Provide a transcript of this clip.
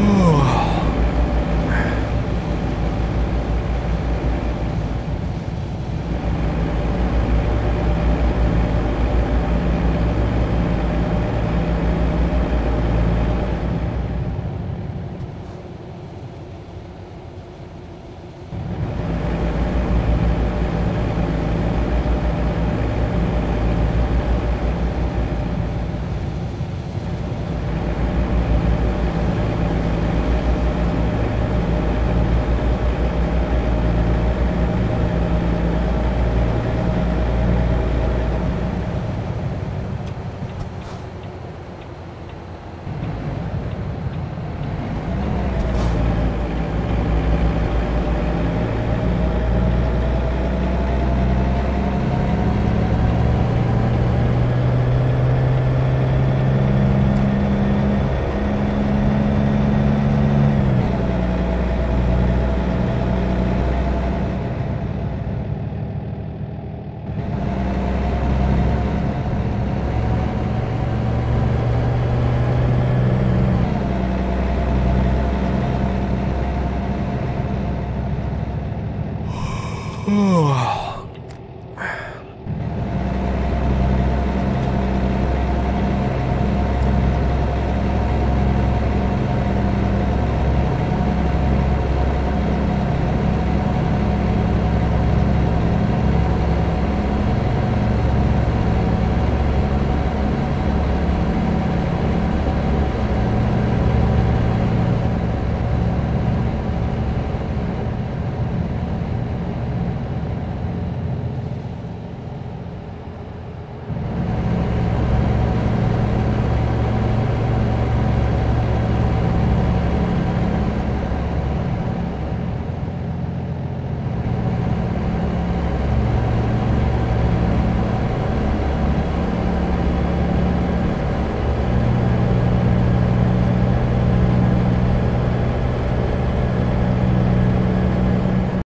Oh.